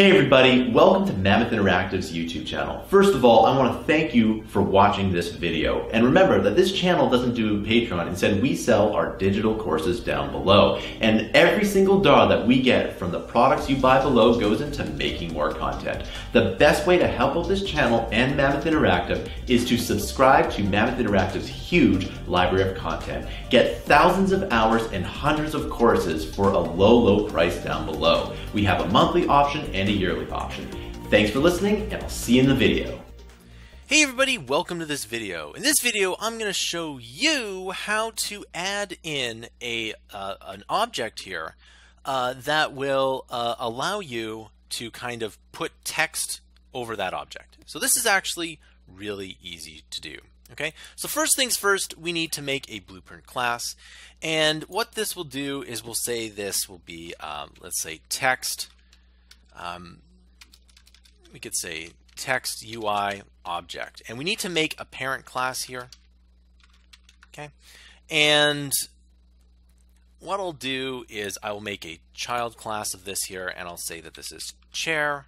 Hey everybody, welcome to Mammoth Interactive's YouTube channel. First of all, I want to thank you for watching this video. And remember that this channel doesn't do Patreon. Instead, we sell our digital courses down below. And every single dollar that we get from the products you buy below goes into making more content. The best way to help out this channel and Mammoth Interactive is to subscribe to Mammoth Interactive's huge library of content. Get thousands of hours and hundreds of courses for a low, low price down below. We have a monthly option and a yearly option. Thanks for listening, and I'll see you in the video. Hey everybody, welcome to this video. In this video, I'm going to show you how to add in a uh, an object here uh, that will uh, allow you to kind of put text over that object. So this is actually really easy to do. Okay, so first things first, we need to make a blueprint class. And what this will do is we'll say this will be, um, let's say text um, we could say text UI object. And we need to make a parent class here. Okay. And what I'll do is I will make a child class of this here and I'll say that this is chair.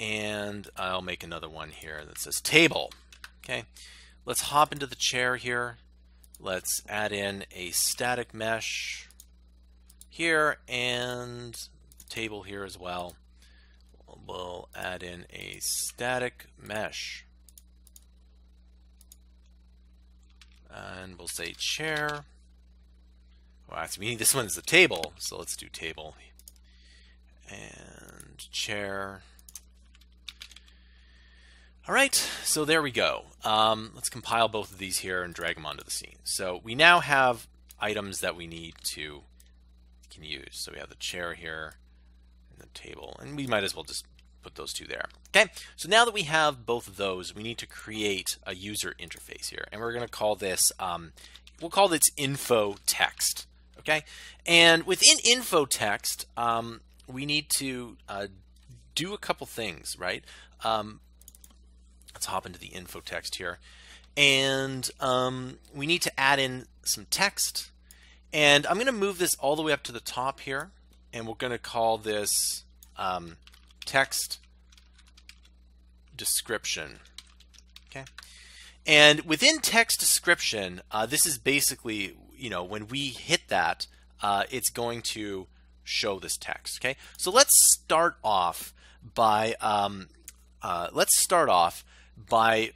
And I'll make another one here that says table. Okay. Let's hop into the chair here. Let's add in a static mesh here and table here as well. We'll add in a static mesh. And we'll say chair. Well, actually, this one's the table, so let's do table. And chair. All right, so there we go. Um, let's compile both of these here and drag them onto the scene. So we now have items that we need to can use. So we have the chair here, the table. And we might as well just put those two there. Okay, so now that we have both of those, we need to create a user interface here. And we're going to call this, um, we'll call this info text. Okay, and within info text, um, we need to uh, do a couple things, right? Um, let's hop into the info text here. And um, we need to add in some text. And I'm going to move this all the way up to the top here and we're going to call this um, text description. Okay, and within text description, uh, this is basically you know when we hit that, uh, it's going to show this text. Okay, so let's start off by um, uh, let's start off by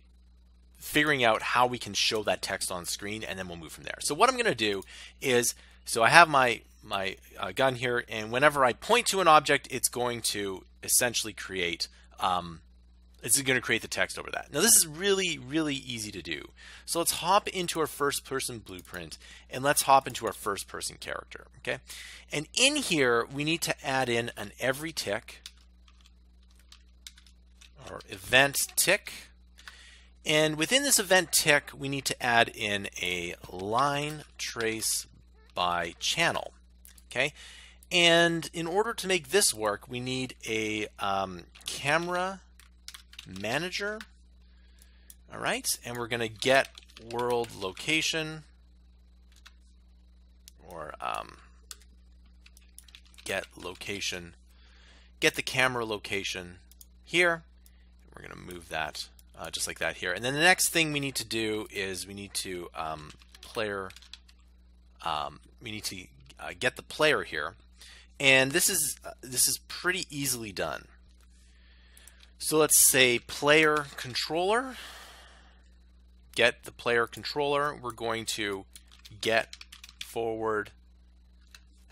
figuring out how we can show that text on screen and then we'll move from there. So what I'm going to do is so I have my my uh, gun here, and whenever I point to an object, it's going to essentially create um, it's going to create the text over that. Now this is really, really easy to do. So let's hop into our first person blueprint and let's hop into our first person character. Okay. And in here, we need to add in an every tick or event tick. And within this event tick, we need to add in a line trace by channel. Okay, and in order to make this work, we need a um, camera manager. All right, and we're going to get world location or um, get location, get the camera location here. We're going to move that uh, just like that here. And then the next thing we need to do is we need to um, player um, we need to uh, get the player here. And this is uh, this is pretty easily done. So let's say player controller. Get the player controller. We're going to get forward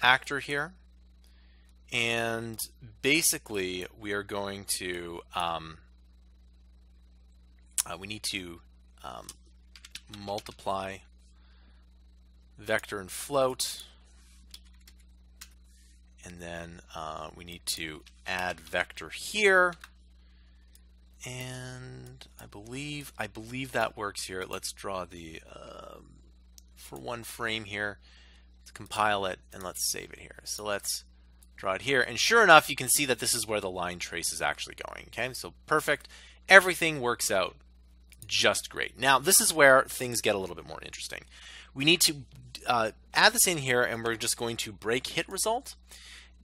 actor here. And basically, we are going to, um, uh, we need to um, multiply vector and float. And then uh, we need to add vector here. And I believe I believe that works here. Let's draw the uh, for one frame here. Let's compile it and let's save it here. So let's draw it here. And sure enough, you can see that this is where the line trace is actually going. Okay, so perfect. Everything works out just great. Now, this is where things get a little bit more interesting. We need to uh, add this in here and we're just going to break hit result.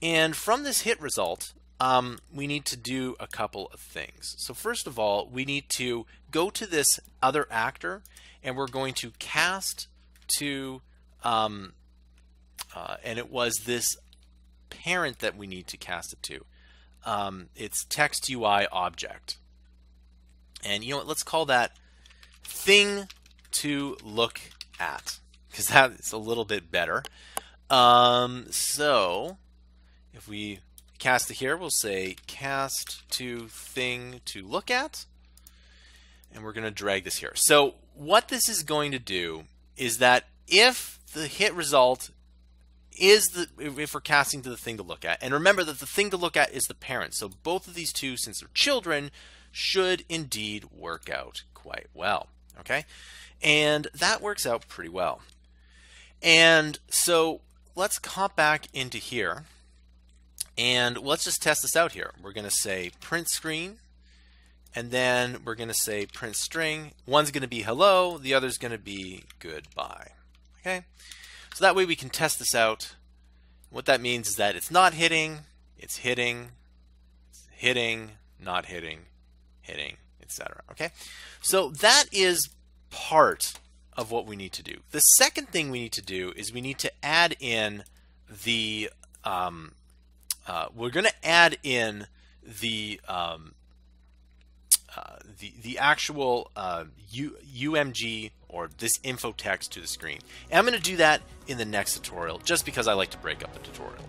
And from this hit result, um, we need to do a couple of things. So first of all, we need to go to this other actor, and we're going to cast to, um, uh, and it was this parent that we need to cast it to. Um, it's text UI object. And you know what? Let's call that thing to look at because that is a little bit better. Um, so if we cast it here, we'll say cast to thing to look at. And we're going to drag this here. So what this is going to do is that if the hit result is the if we're casting to the thing to look at, and remember that the thing to look at is the parent. So both of these two, since they're children, should indeed work out quite well. Okay, and that works out pretty well. And so let's hop back into here and let's just test this out here. We're going to say print screen and then we're going to say print string. One's going to be hello, the other's going to be goodbye. Okay, so that way we can test this out. What that means is that it's not hitting, it's hitting, it's hitting, not hitting, hitting, etc. Okay, so that is part of what we need to do. The second thing we need to do is we need to add in the, um, uh, we're going to add in the, um, uh, the, the actual uh, U, UMG or this info text to the screen. And I'm going to do that in the next tutorial just because I like to break up the tutorial.